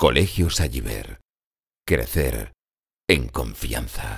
Colegio Salliver. Crecer en confianza.